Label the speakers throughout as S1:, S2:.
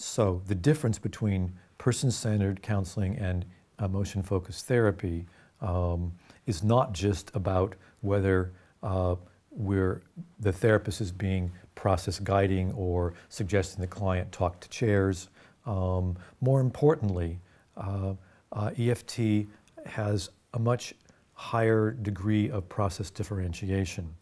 S1: So the difference between person-centered counseling and emotion-focused therapy um, is not just about whether uh, we're, the therapist is being process guiding or suggesting the client talk to chairs. Um, more importantly, uh, uh, EFT has a much higher degree of process differentiation.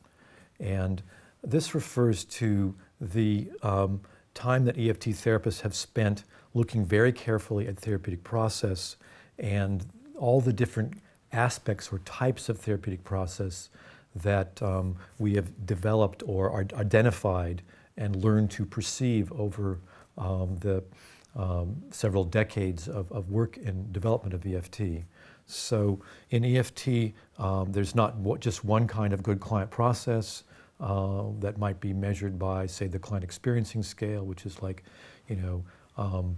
S1: And this refers to the um, time that EFT therapists have spent looking very carefully at therapeutic process and all the different aspects or types of therapeutic process that um, we have developed or identified and learned to perceive over um, the um, several decades of, of work and development of EFT. So in EFT, um, there's not just one kind of good client process uh, that might be measured by, say, the client experiencing scale, which is like, you know, um,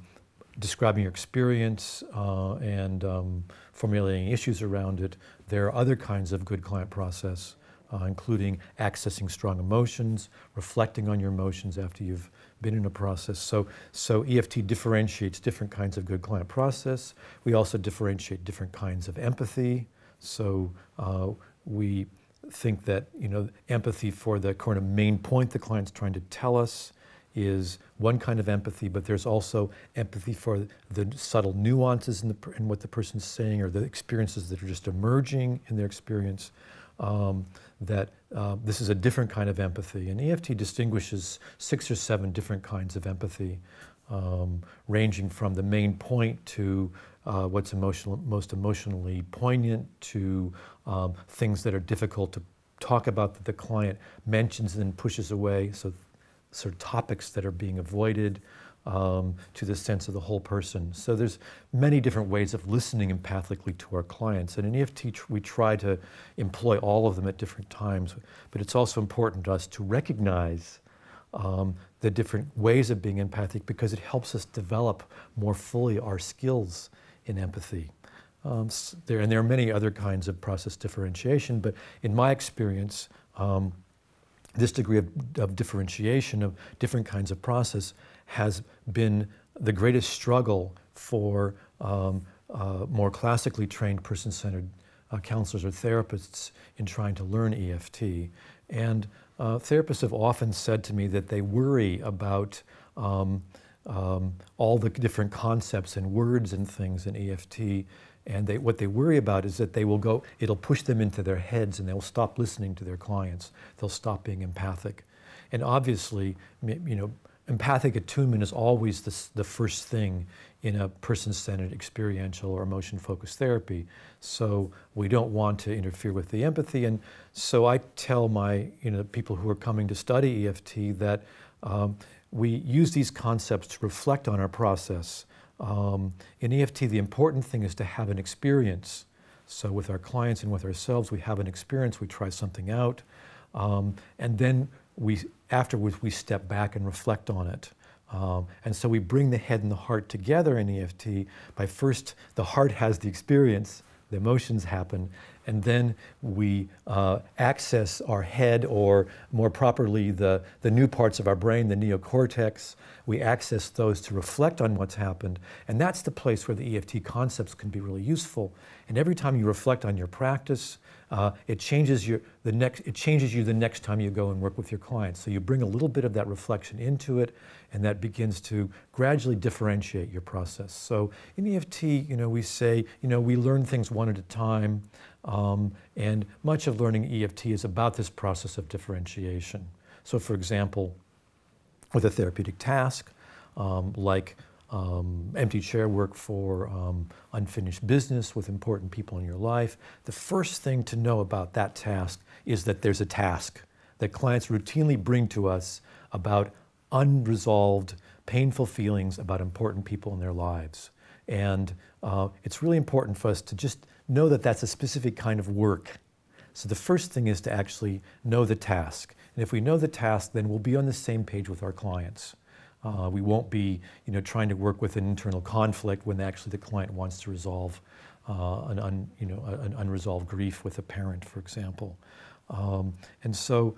S1: describing your experience uh, and um, formulating issues around it. There are other kinds of good client process, uh, including accessing strong emotions, reflecting on your emotions after you've been in a process. So, so EFT differentiates different kinds of good client process. We also differentiate different kinds of empathy. So uh, we think that you know empathy for the kind of main point the client's trying to tell us is one kind of empathy, but there's also empathy for the subtle nuances in, the, in what the person's saying or the experiences that are just emerging in their experience. Um, that uh, this is a different kind of empathy. And EFT distinguishes six or seven different kinds of empathy, um, ranging from the main point to uh, what's emotional, most emotionally poignant to um, things that are difficult to talk about that the client mentions and pushes away. So sort of topics that are being avoided um, to the sense of the whole person. So there's many different ways of listening empathically to our clients. And in EFT, we try to employ all of them at different times. But it's also important to us to recognize um, the different ways of being empathic because it helps us develop more fully our skills in empathy. Um, there, and there are many other kinds of process differentiation, but in my experience, um, this degree of, of, differentiation of different kinds of process has been the greatest struggle for um, uh, more classically trained person-centered uh, counselors or therapists in trying to learn EFT. And uh, therapists have often said to me that they worry about um, um, all the different concepts and words and things in EFT and they, what they worry about is that they will go, it'll push them into their heads and they'll stop listening to their clients. They'll stop being empathic. And obviously, you know, empathic attunement is always the, the first thing in a person-centered experiential or emotion-focused therapy. So we don't want to interfere with the empathy. And so I tell my, you know, people who are coming to study EFT that um, we use these concepts to reflect on our process um, in EFT, the important thing is to have an experience. So with our clients and with ourselves, we have an experience, we try something out, um, and then we, afterwards we step back and reflect on it. Um, and so we bring the head and the heart together in EFT by first, the heart has the experience, the emotions happen, and then we uh, access our head, or more properly, the, the new parts of our brain, the neocortex. We access those to reflect on what's happened. And that's the place where the EFT concepts can be really useful. And every time you reflect on your practice, uh, it changes your the next it changes you the next time you go and work with your clients. So you bring a little bit of that reflection into it, and that begins to gradually differentiate your process. So in EFT, you know, we say, you know, we learn things one at a time. Um, and much of learning EFT is about this process of differentiation. So, for example, with a therapeutic task, um, like um, empty chair work for um, unfinished business with important people in your life, the first thing to know about that task is that there's a task that clients routinely bring to us about unresolved, painful feelings about important people in their lives. And uh, it's really important for us to just know that that's a specific kind of work. So the first thing is to actually know the task. And if we know the task, then we'll be on the same page with our clients. Uh, we won't be you know, trying to work with an internal conflict when actually the client wants to resolve uh, an, un, you know, an unresolved grief with a parent, for example. Um, and so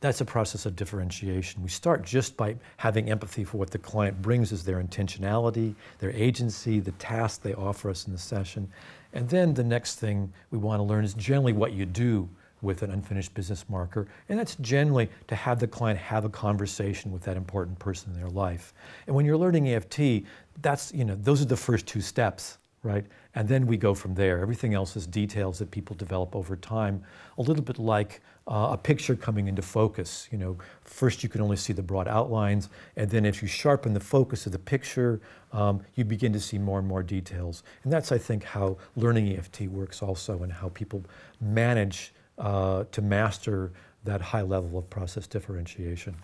S1: that's a process of differentiation. We start just by having empathy for what the client brings as their intentionality, their agency, the task they offer us in the session. And then the next thing we want to learn is generally what you do with an unfinished business marker. And that's generally to have the client have a conversation with that important person in their life. And when you're learning EFT, that's, you know, those are the first two steps right? And then we go from there. Everything else is details that people develop over time, a little bit like uh, a picture coming into focus. You know, first you can only see the broad outlines, and then if you sharpen the focus of the picture, um, you begin to see more and more details. And that's, I think, how learning EFT works also, and how people manage uh, to master that high level of process differentiation.